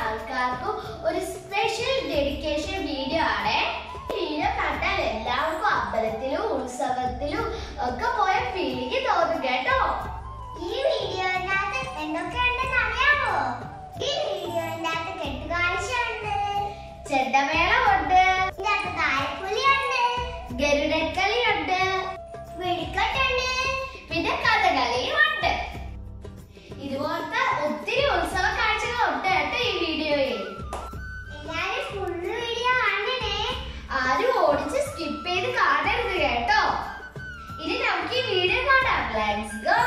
ആൾക്കാർക്കും ഒരു special dedication video ആണ്. വീഡിയോ കണ്ടാൽ എല്ലാവർക്കും അമ്പലത്തിലും ഉത്സവത്തിലും ഒക്കെ പോയ ഫീലിംഗ് തോന്നും കേട്ടോ. ഈ വീഡിയോ എന്തൊക്കെയുണ്ടെന്ന് അറിയാമോ ഈ വീഡിയോ കെട്ടുകാഴ്ചയുണ്ട്. ചെണ്ടമേളമുണ്ട്. ഇതിനകത്ത് തായപ്പുലിയുണ്ട്. ഗരുഡക്കളിയുണ്ട് വെടിക്കെട്ടുണ്ട്. പിന്നെ കഥകളിയും ഉണ്ട് ഇതുപോലത്തെ ഒത്തിരി ഉത്സവ കാഴ്ചകളുണ്ട് കേട്ടോ ഈ വീഡിയോയിൽ. ആരും ഓടിച്ച് സ്കിപ്പ് ചെയ്ത് കാണരുത് കേട്ടോ. ഇനി നമുക്ക് ഈ വീഡിയോ കാണാം. Let's go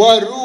were